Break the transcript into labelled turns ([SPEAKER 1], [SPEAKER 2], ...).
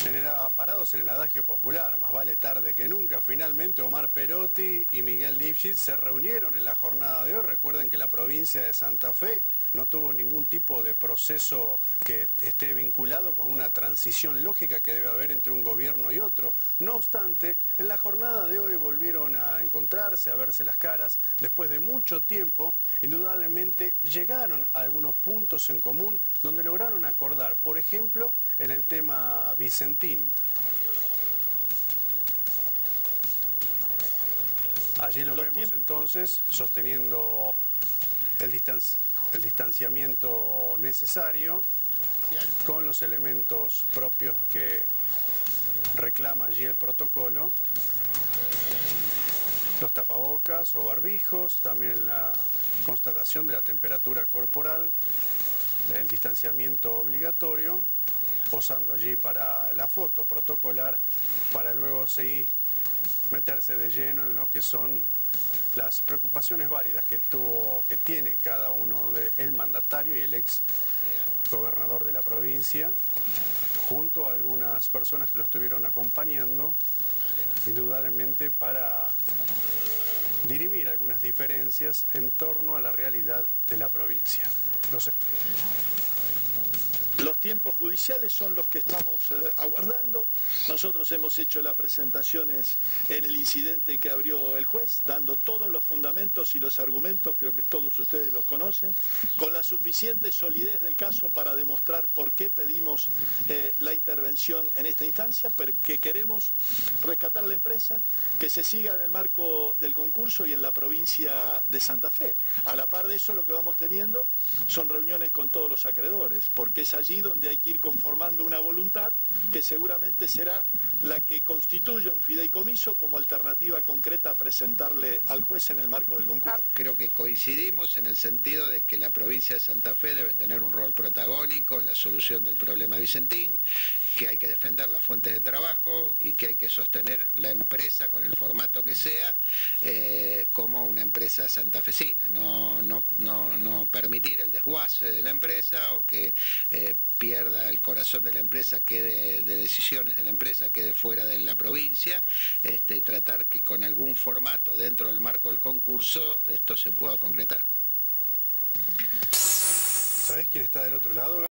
[SPEAKER 1] Amparados en el adagio popular, más vale tarde que nunca, finalmente Omar Perotti y Miguel Lipschitz se reunieron en la jornada de hoy. Recuerden que la provincia de Santa Fe no tuvo ningún tipo de proceso que esté vinculado con una transición lógica que debe haber entre un gobierno y otro. No obstante, en la jornada de hoy volvieron a encontrarse, a verse las caras. Después de mucho tiempo, indudablemente llegaron a algunos puntos en común donde lograron acordar, por ejemplo, en el tema Allí los, vemos entonces sosteniendo el, el distanciamiento necesario con los elementos propios que reclama allí el protocolo. Los tapabocas o barbijos, también la constatación de la temperatura corporal, el distanciamiento obligatorio posando allí para la foto protocolar, para luego seguir, meterse de lleno en lo que son las preocupaciones válidas que, tuvo, que tiene cada uno del el mandatario y el ex gobernador de la provincia, junto a algunas personas que lo estuvieron acompañando, indudablemente para dirimir algunas diferencias en torno a la realidad de la provincia.
[SPEAKER 2] Los tiempos judiciales son los que estamos eh, aguardando. Nosotros hemos hecho las presentaciones en el incidente que abrió el juez, dando todos los fundamentos y los argumentos, creo que todos ustedes los conocen, con la suficiente solidez del caso para demostrar por qué pedimos eh, la intervención en esta instancia, porque queremos rescatar la empresa, que se siga en el marco del concurso y en la provincia de Santa Fe. A la par de eso lo que vamos teniendo son reuniones con todos los acreedores, porque es allí donde hay que ir conformando una voluntad que seguramente será la que constituya un fideicomiso como alternativa concreta a presentarle al juez en el marco del concurso.
[SPEAKER 3] Creo que coincidimos en el sentido de que la provincia de Santa Fe debe tener un rol protagónico en la solución del problema Vicentín, que hay que defender las fuentes de trabajo y que hay que sostener la empresa con el formato que sea eh, como una empresa santafesina, no, no, no, permitir el desguace de la empresa o que eh, pierda el corazón de la empresa, quede de decisiones de la empresa, quede fuera de la provincia, este, tratar que con algún formato dentro del marco del concurso esto se pueda concretar.
[SPEAKER 1] ¿Sabés quién está del otro lado?